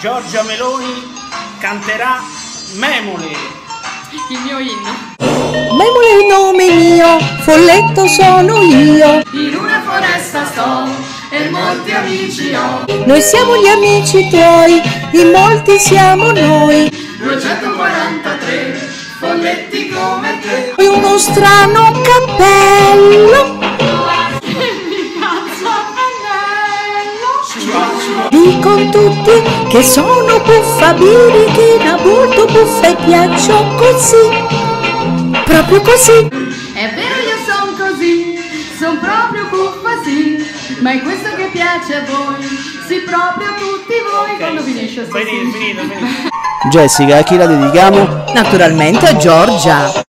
Giorgia Meloni canterà Memole. Il mio inno. Memole è il nome mio, folletto sono io. In una foresta sto e molti amici ho. Noi siamo gli amici tuoi, in molti siamo noi. 243 folletti come te. Hai uno strano cappello. Dicono tutti che sono buffa birichina, molto buffa e piaccio così, proprio così. È vero io son così, son proprio buffa sì, ma è questo che piace a voi, sì proprio tutti voi quando finisce sto Finito, sì. finito, finito. Jessica, a chi la dedichiamo? Naturalmente a Giorgia.